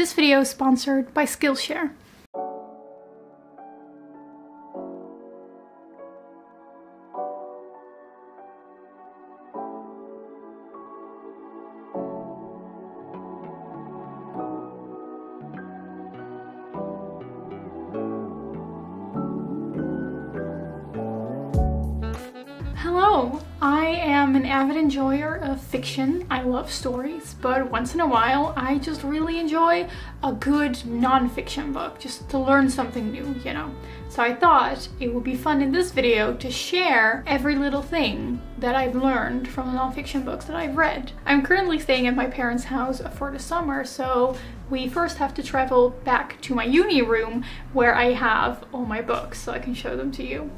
This video is sponsored by Skillshare. Enjoyer of fiction. I love stories, but once in a while I just really enjoy a good non-fiction book, just to learn something new, you know. So I thought it would be fun in this video to share every little thing that I've learned from the non-fiction books that I've read. I'm currently staying at my parents' house for the summer, so we first have to travel back to my uni room where I have all my books so I can show them to you.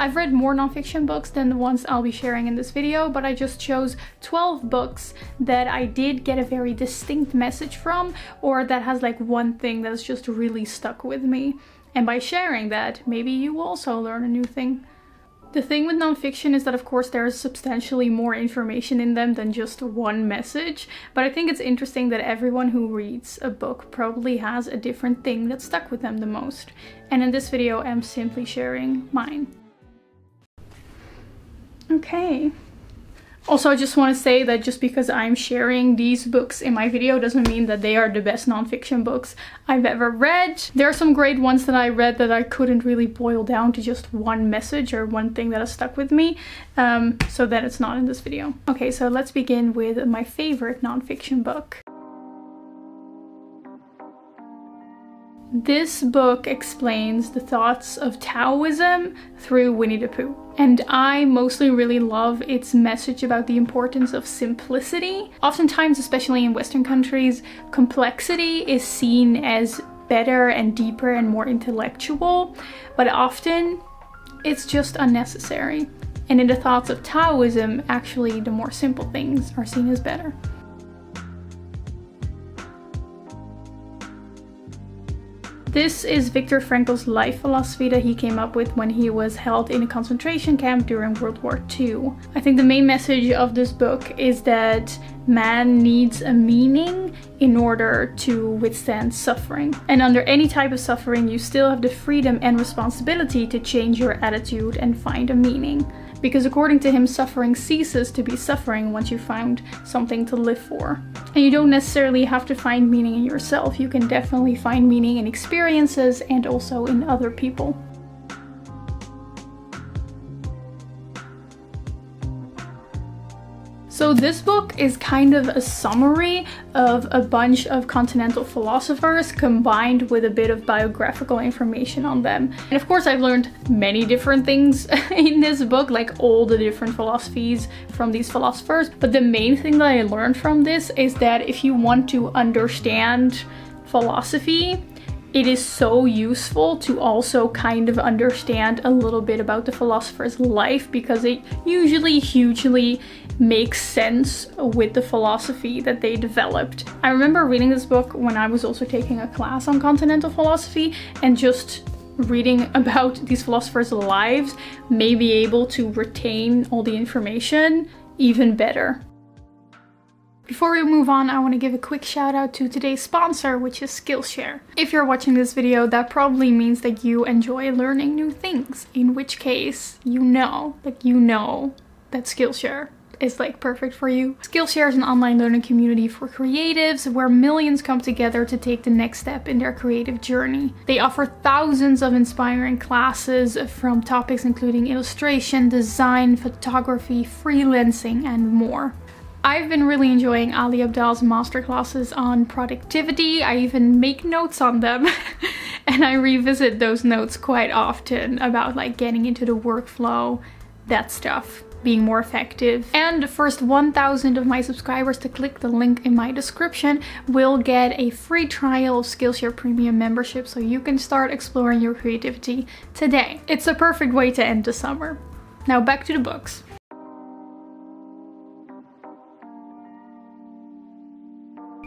I've read more nonfiction books than the ones I'll be sharing in this video, but I just chose 12 books that I did get a very distinct message from, or that has like one thing that's just really stuck with me. And by sharing that, maybe you also learn a new thing. The thing with nonfiction is that of course there's substantially more information in them than just one message, but I think it's interesting that everyone who reads a book probably has a different thing that stuck with them the most. And in this video I'm simply sharing mine. Okay. Also, I just want to say that just because I'm sharing these books in my video doesn't mean that they are the best nonfiction books I've ever read. There are some great ones that I read that I couldn't really boil down to just one message or one thing that has stuck with me, um, so that it's not in this video. Okay, so let's begin with my favorite nonfiction book. This book explains the thoughts of Taoism through Winnie the Pooh. And I mostly really love its message about the importance of simplicity. Oftentimes, especially in Western countries, complexity is seen as better and deeper and more intellectual, but often it's just unnecessary. And in the thoughts of Taoism, actually the more simple things are seen as better. This is Viktor Frankl's life philosophy that he came up with when he was held in a concentration camp during World War II. I think the main message of this book is that man needs a meaning in order to withstand suffering. And under any type of suffering, you still have the freedom and responsibility to change your attitude and find a meaning because according to him, suffering ceases to be suffering once you found something to live for. And you don't necessarily have to find meaning in yourself, you can definitely find meaning in experiences and also in other people. So this book is kind of a summary of a bunch of continental philosophers combined with a bit of biographical information on them. And of course I've learned many different things in this book, like all the different philosophies from these philosophers. But the main thing that I learned from this is that if you want to understand philosophy, it is so useful to also kind of understand a little bit about the philosopher's life because it usually hugely makes sense with the philosophy that they developed. I remember reading this book when I was also taking a class on continental philosophy and just reading about these philosophers' lives may be able to retain all the information even better. Before we move on, I want to give a quick shout out to today's sponsor, which is Skillshare. If you're watching this video, that probably means that you enjoy learning new things, in which case, you know, like you know that Skillshare is like perfect for you. Skillshare is an online learning community for creatives where millions come together to take the next step in their creative journey. They offer thousands of inspiring classes from topics including illustration, design, photography, freelancing, and more. I've been really enjoying Ali Abdaal's masterclasses on productivity. I even make notes on them and I revisit those notes quite often about like getting into the workflow, that stuff being more effective. And the first 1000 of my subscribers to click the link in my description will get a free trial of Skillshare Premium membership so you can start exploring your creativity today. It's a perfect way to end the summer. Now back to the books.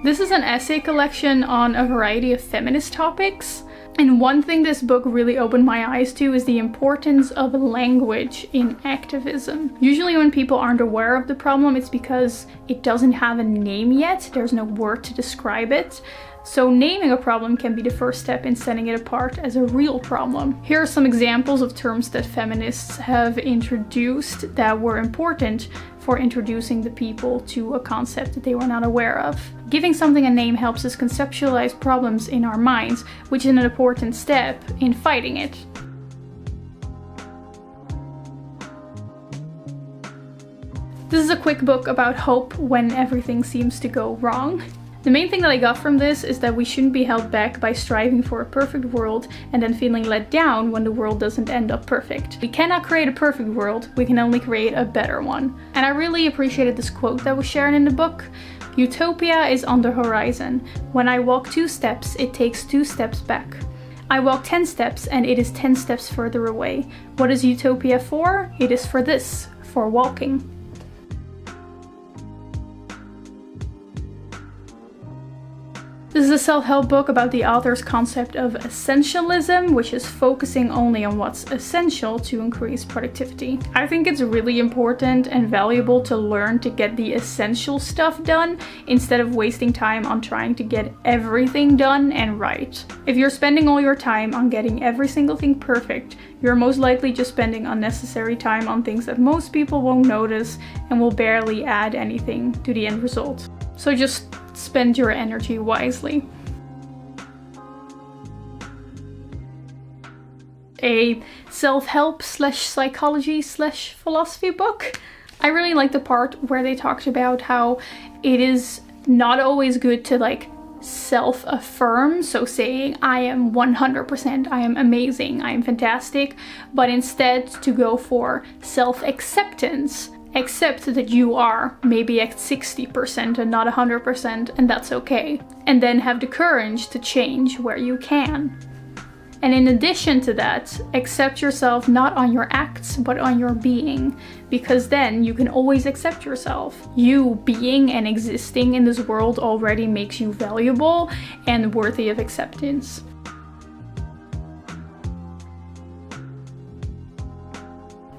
This is an essay collection on a variety of feminist topics. And one thing this book really opened my eyes to is the importance of language in activism. Usually when people aren't aware of the problem, it's because it doesn't have a name yet. There's no word to describe it. So naming a problem can be the first step in setting it apart as a real problem. Here are some examples of terms that feminists have introduced that were important for introducing the people to a concept that they were not aware of. Giving something a name helps us conceptualize problems in our minds, which is an important step in fighting it. This is a quick book about hope when everything seems to go wrong. The main thing that I got from this is that we shouldn't be held back by striving for a perfect world and then feeling let down when the world doesn't end up perfect. We cannot create a perfect world, we can only create a better one. And I really appreciated this quote that was shared in the book. Utopia is on the horizon. When I walk two steps, it takes two steps back. I walk 10 steps and it is 10 steps further away. What is utopia for? It is for this, for walking. This is a self-help book about the author's concept of essentialism, which is focusing only on what's essential to increase productivity. I think it's really important and valuable to learn to get the essential stuff done instead of wasting time on trying to get everything done and right. If you're spending all your time on getting every single thing perfect, you're most likely just spending unnecessary time on things that most people won't notice and will barely add anything to the end result. So just spend your energy wisely. A self-help slash psychology slash philosophy book. I really like the part where they talked about how it is not always good to like self-affirm, so saying I am 100%, I am amazing, I am fantastic, but instead to go for self-acceptance Accept that you are maybe at 60% and not 100% and that's okay. And then have the courage to change where you can. And in addition to that, accept yourself not on your acts, but on your being, because then you can always accept yourself. You being and existing in this world already makes you valuable and worthy of acceptance.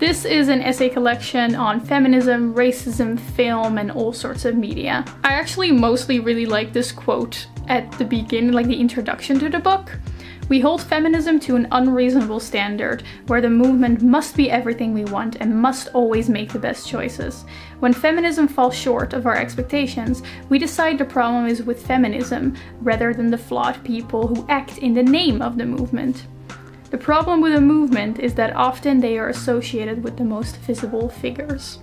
This is an essay collection on feminism, racism, film, and all sorts of media. I actually mostly really like this quote at the beginning, like the introduction to the book. We hold feminism to an unreasonable standard, where the movement must be everything we want and must always make the best choices. When feminism falls short of our expectations, we decide the problem is with feminism, rather than the flawed people who act in the name of the movement. The problem with a movement is that often they are associated with the most visible figures.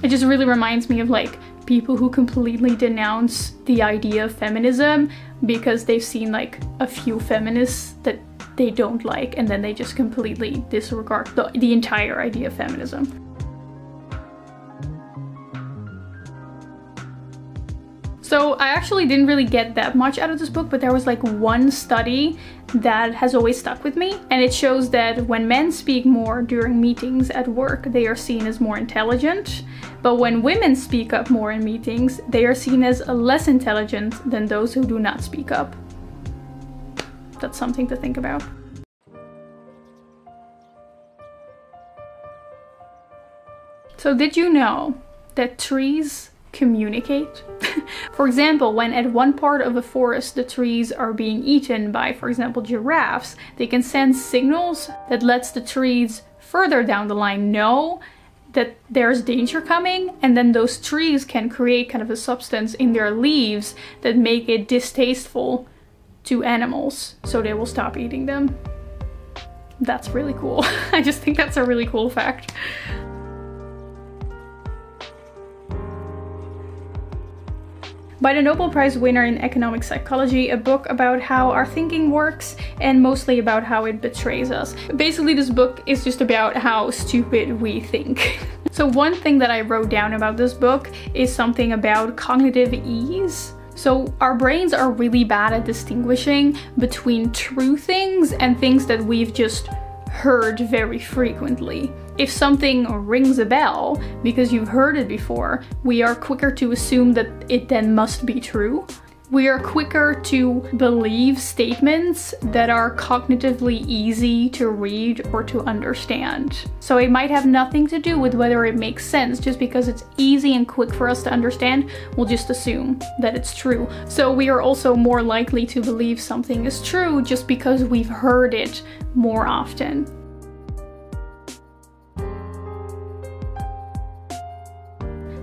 It just really reminds me of like people who completely denounce the idea of feminism because they've seen like a few feminists that they don't like and then they just completely disregard the, the entire idea of feminism. So I actually didn't really get that much out of this book, but there was like one study that has always stuck with me. And it shows that when men speak more during meetings at work, they are seen as more intelligent. But when women speak up more in meetings, they are seen as less intelligent than those who do not speak up. That's something to think about. So did you know that trees communicate. for example, when at one part of a forest the trees are being eaten by, for example, giraffes, they can send signals that lets the trees further down the line know that there's danger coming and then those trees can create kind of a substance in their leaves that make it distasteful to animals so they will stop eating them. That's really cool. I just think that's a really cool fact. By the Nobel Prize winner in economic psychology, a book about how our thinking works and mostly about how it betrays us. Basically, this book is just about how stupid we think. so one thing that I wrote down about this book is something about cognitive ease. So our brains are really bad at distinguishing between true things and things that we've just heard very frequently. If something rings a bell because you've heard it before, we are quicker to assume that it then must be true. We are quicker to believe statements that are cognitively easy to read or to understand. So it might have nothing to do with whether it makes sense, just because it's easy and quick for us to understand, we'll just assume that it's true. So we are also more likely to believe something is true just because we've heard it more often.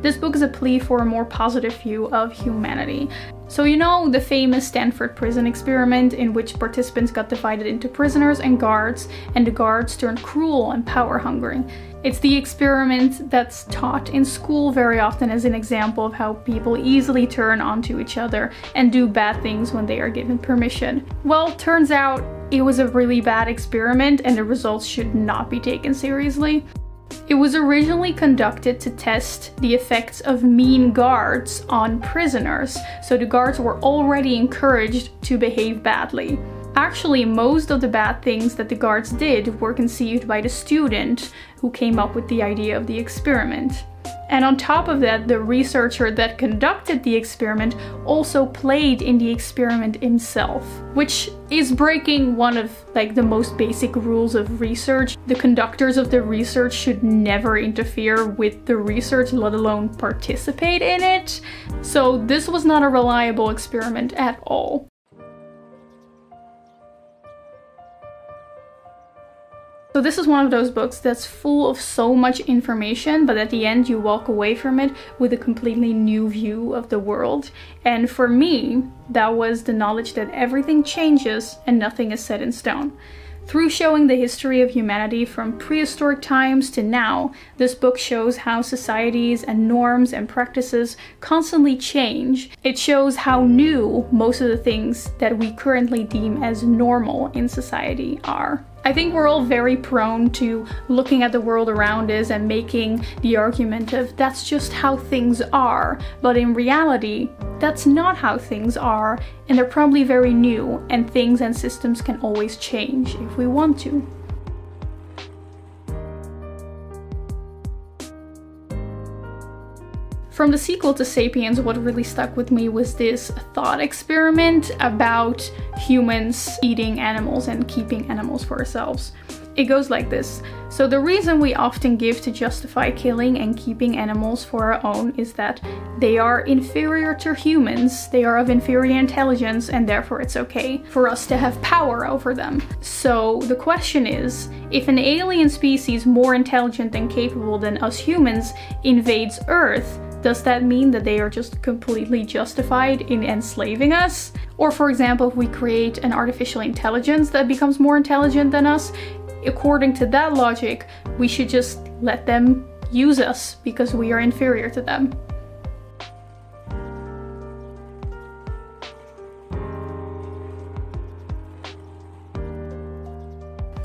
This book is a plea for a more positive view of humanity. So you know the famous Stanford prison experiment in which participants got divided into prisoners and guards, and the guards turned cruel and power-hungry. It's the experiment that's taught in school very often as an example of how people easily turn onto each other and do bad things when they are given permission. Well, turns out it was a really bad experiment and the results should not be taken seriously. It was originally conducted to test the effects of mean guards on prisoners, so the guards were already encouraged to behave badly. Actually, most of the bad things that the guards did were conceived by the student who came up with the idea of the experiment. And on top of that, the researcher that conducted the experiment also played in the experiment himself, which is breaking one of like the most basic rules of research. The conductors of the research should never interfere with the research, let alone participate in it. So this was not a reliable experiment at all. So this is one of those books that's full of so much information, but at the end you walk away from it with a completely new view of the world. And for me, that was the knowledge that everything changes and nothing is set in stone. Through showing the history of humanity from prehistoric times to now, this book shows how societies and norms and practices constantly change. It shows how new most of the things that we currently deem as normal in society are. I think we're all very prone to looking at the world around us and making the argument of that's just how things are, but in reality, that's not how things are, and they're probably very new, and things and systems can always change if we want to. From the sequel to Sapiens, what really stuck with me was this thought experiment about humans eating animals and keeping animals for ourselves. It goes like this. So the reason we often give to justify killing and keeping animals for our own is that they are inferior to humans, they are of inferior intelligence, and therefore it's okay for us to have power over them. So the question is, if an alien species more intelligent and capable than us humans invades Earth, does that mean that they are just completely justified in enslaving us? Or for example, if we create an artificial intelligence that becomes more intelligent than us, according to that logic, we should just let them use us because we are inferior to them.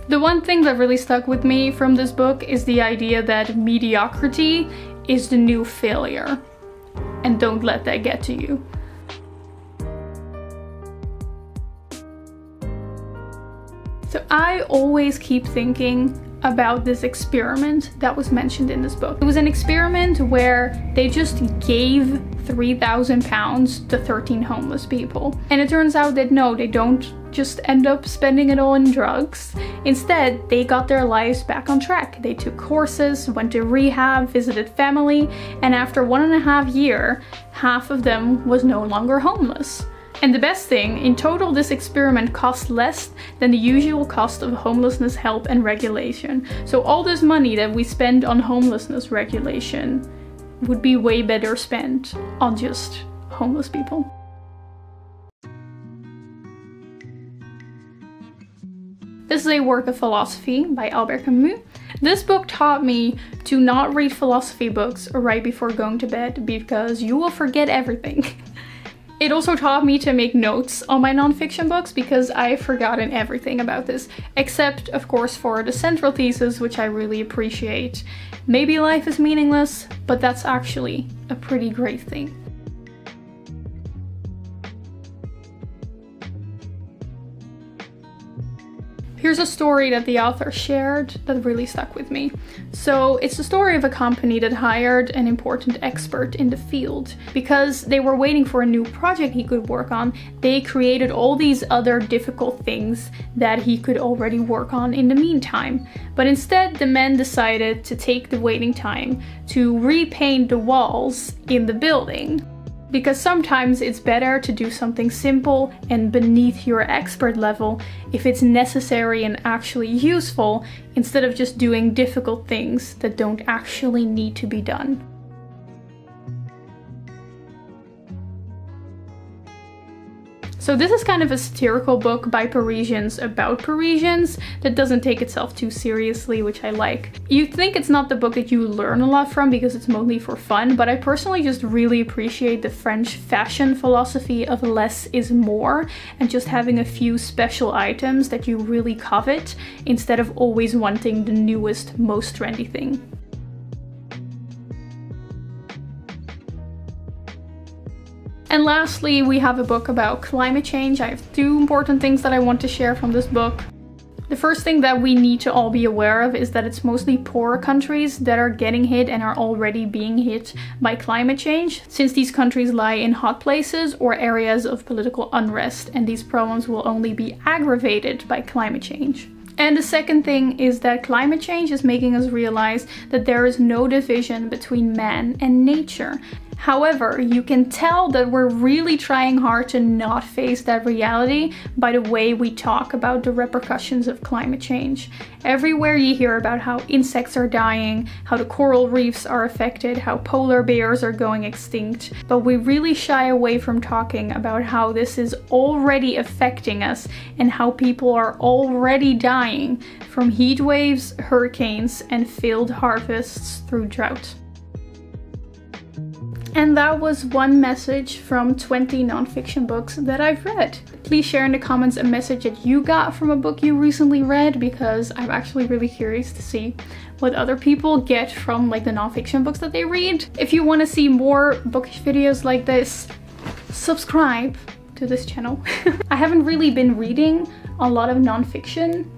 The one thing that really stuck with me from this book is the idea that mediocrity is the new failure. And don't let that get to you. So I always keep thinking about this experiment that was mentioned in this book. It was an experiment where they just gave 3,000 pounds to 13 homeless people. And it turns out that no, they don't just end up spending it all in drugs. Instead, they got their lives back on track. They took courses, went to rehab, visited family, and after one and a half year, half of them was no longer homeless. And the best thing, in total this experiment cost less than the usual cost of homelessness help and regulation. So all this money that we spend on homelessness regulation would be way better spent on just homeless people. This is a work of philosophy by Albert Camus. This book taught me to not read philosophy books right before going to bed because you will forget everything. It also taught me to make notes on my nonfiction books because I've forgotten everything about this, except of course for the central thesis, which I really appreciate. Maybe life is meaningless, but that's actually a pretty great thing. Here's a story that the author shared that really stuck with me. So, it's the story of a company that hired an important expert in the field. Because they were waiting for a new project he could work on, they created all these other difficult things that he could already work on in the meantime. But instead, the men decided to take the waiting time to repaint the walls in the building because sometimes it's better to do something simple and beneath your expert level if it's necessary and actually useful instead of just doing difficult things that don't actually need to be done. So this is kind of a satirical book by Parisians about Parisians that doesn't take itself too seriously, which I like. You think it's not the book that you learn a lot from because it's mostly for fun, but I personally just really appreciate the French fashion philosophy of less is more and just having a few special items that you really covet instead of always wanting the newest, most trendy thing. And lastly, we have a book about climate change. I have two important things that I want to share from this book. The first thing that we need to all be aware of is that it's mostly poorer countries that are getting hit and are already being hit by climate change, since these countries lie in hot places or areas of political unrest, and these problems will only be aggravated by climate change. And the second thing is that climate change is making us realize that there is no division between man and nature, However, you can tell that we're really trying hard to not face that reality by the way we talk about the repercussions of climate change. Everywhere you hear about how insects are dying, how the coral reefs are affected, how polar bears are going extinct, but we really shy away from talking about how this is already affecting us and how people are already dying from heat waves, hurricanes, and failed harvests through drought. And that was one message from 20 nonfiction books that I've read. Please share in the comments a message that you got from a book you recently read because I'm actually really curious to see what other people get from like the nonfiction books that they read. If you want to see more bookish videos like this, subscribe to this channel. I haven't really been reading a lot of nonfiction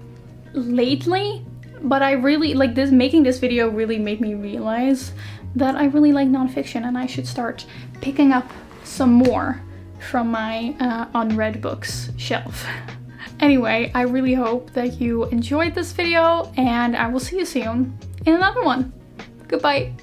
lately, but I really like this making this video really made me realize that I really like nonfiction and I should start picking up some more from my uh, unread books shelf. anyway, I really hope that you enjoyed this video and I will see you soon in another one. Goodbye.